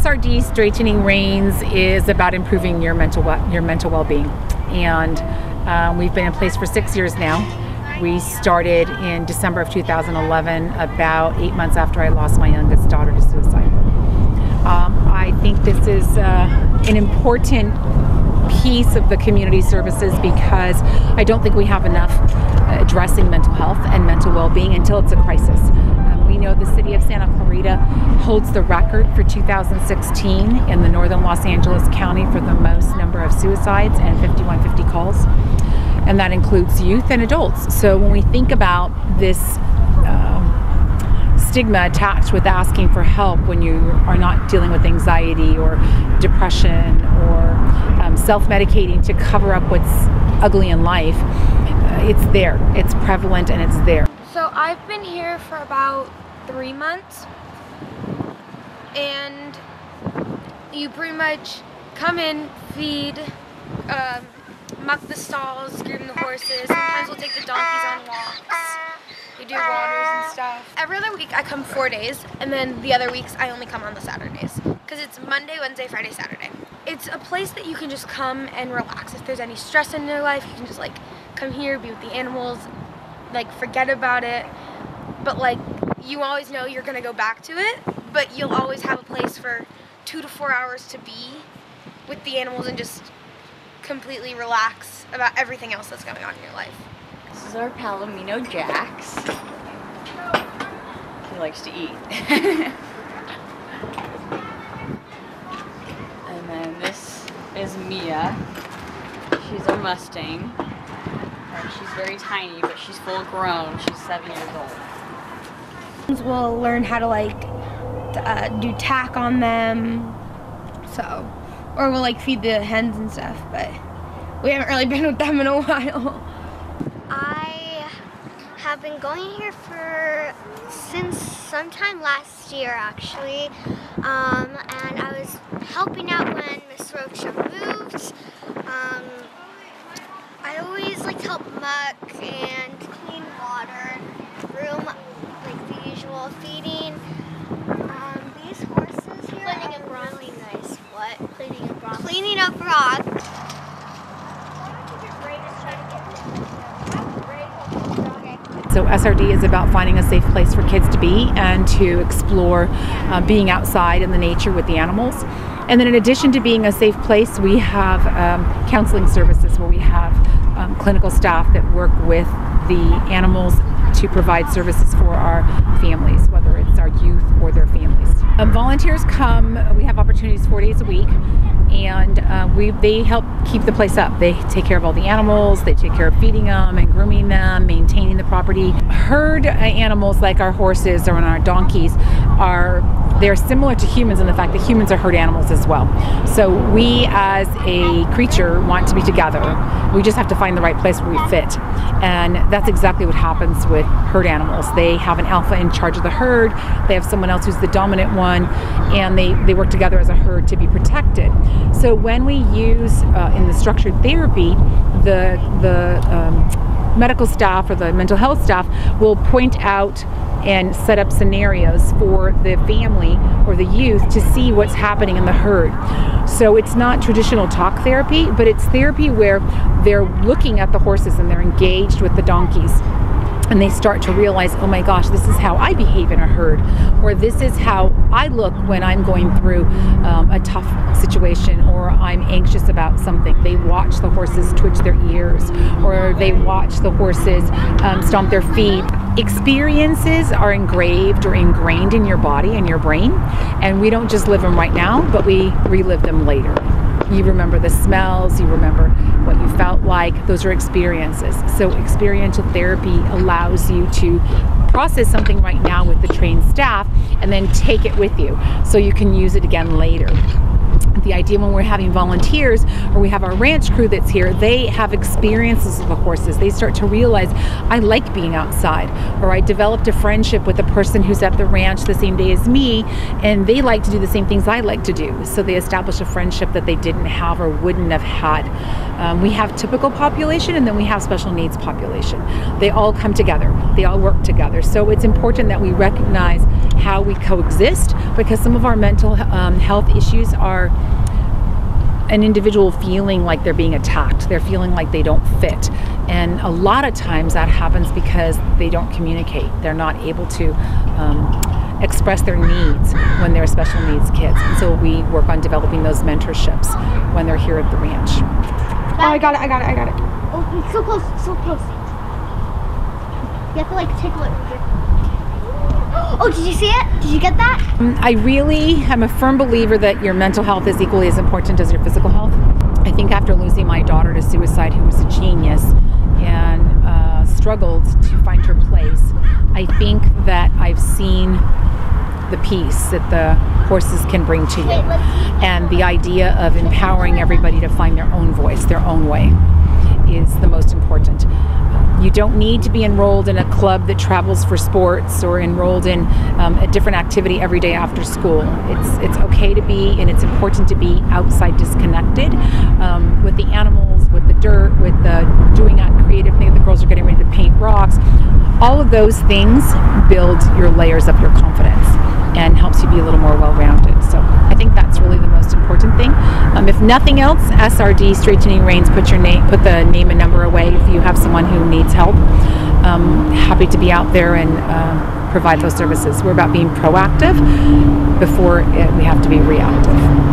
SRD Straightening Reins is about improving your mental your mental well-being, and um, we've been in place for six years now. We started in December of 2011, about eight months after I lost my youngest daughter to suicide. Um, I think this is uh, an important piece of the community services because I don't think we have enough addressing mental health and mental well-being until it's a crisis. Um, know the city of Santa Clarita holds the record for 2016 in the northern Los Angeles County for the most number of suicides and 5150 calls and that includes youth and adults. So when we think about this um, stigma attached with asking for help when you are not dealing with anxiety or depression or um, self-medicating to cover up what's ugly in life, uh, it's there. It's prevalent and it's there. So I've been here for about three months and you pretty much come in, feed, um, muck the stalls, groom the horses. Sometimes we'll take the donkeys on walks. We do waters and stuff. Every other week I come four days, and then the other weeks I only come on the Saturdays. Because it's Monday, Wednesday, Friday, Saturday. It's a place that you can just come and relax. If there's any stress in your life, you can just like come here, be with the animals, like forget about it. But like, you always know you're gonna go back to it, but you'll always have a place for two to four hours to be with the animals and just completely relax about everything else that's going on in your life. This is our Palomino Jax. He likes to eat. and then this is Mia. She's our Mustang. She's very tiny, but she's full grown. She's seven years old. We'll learn how to like uh, do tack on them. So or we'll like feed the hens and stuff, but we haven't really been with them in a while. I have been going here for since sometime last year actually, um, and I was helping out when Miss Rocha moved. Um, I always like help muck and feeding. Um, these horses here cleaning are really nice. What? Cleaning up rocks. Cleaning up rocks. So SRD is about finding a safe place for kids to be and to explore uh, being outside in the nature with the animals. And then in addition to being a safe place, we have um, counseling services where we have um, clinical staff that work with the animals to provide services for our families, whether it's our youth or their families. Um, volunteers come, we have opportunities four days a week and uh, we they help keep the place up. They take care of all the animals, they take care of feeding them and grooming them, maintaining the property. Herd animals like our horses or our donkeys are they're similar to humans in the fact that humans are herd animals as well. So we as a creature want to be together. We just have to find the right place where we fit. And that's exactly what happens with herd animals. They have an alpha in charge of the herd, they have someone else who's the dominant one, and they, they work together as a herd to be protected. So when we use uh, in the structured therapy, the, the um, medical staff or the mental health staff will point out and set up scenarios for the family or the youth to see what's happening in the herd. So it's not traditional talk therapy, but it's therapy where they're looking at the horses and they're engaged with the donkeys and they start to realize, oh my gosh, this is how I behave in a herd, or this is how I look when I'm going through um, a tough situation, or I'm anxious about something. They watch the horses twitch their ears, or they watch the horses um, stomp their feet. Experiences are engraved or ingrained in your body and your brain, and we don't just live them right now, but we relive them later. You remember the smells, you remember what you felt like. Those are experiences. So, experiential therapy allows you to process something right now with the trained staff and then take it with you so you can use it again later. The idea when we're having volunteers or we have our ranch crew that's here, they have experiences with the horses. They start to realize, I like being outside, or I developed a friendship with a person who's at the ranch the same day as me, and they like to do the same things I like to do. So they establish a friendship that they didn't have or wouldn't have had. Um, we have typical population and then we have special needs population. They all come together, they all work together. So it's important that we recognize how we coexist because some of our mental um, health issues are an individual feeling like they're being attacked. They're feeling like they don't fit. And a lot of times that happens because they don't communicate. They're not able to um, express their needs when they're special needs kids. And so we work on developing those mentorships when they're here at the ranch. Oh, I got it, I got it, I got it. Oh, it's so close, so close. You have to like tickle it. Oh, did you see it? Did you get that? Um, I really am a firm believer that your mental health is equally as important as your physical health. I think after losing my daughter to suicide, who was a genius and uh, struggled to find her place, I think that I've seen the peace that the horses can bring to you and the idea of empowering everybody to find their own voice, their own way is the most important. You don't need to be enrolled in a club that travels for sports or enrolled in um, a different activity every day after school. It's it's okay to be and it's important to be outside disconnected um, with the animals, with the dirt, with the doing that creative thing. The girls are getting ready to paint rocks. All of those things build your layers of your confidence and helps you be a little more well-rounded. So I think that's really the most important thing. Um, if nothing else, SRD Straightening Reins, put your name, put the name and number away if you have someone who needs help. Um, happy to be out there and uh, provide those services. We're about being proactive before it, we have to be reactive.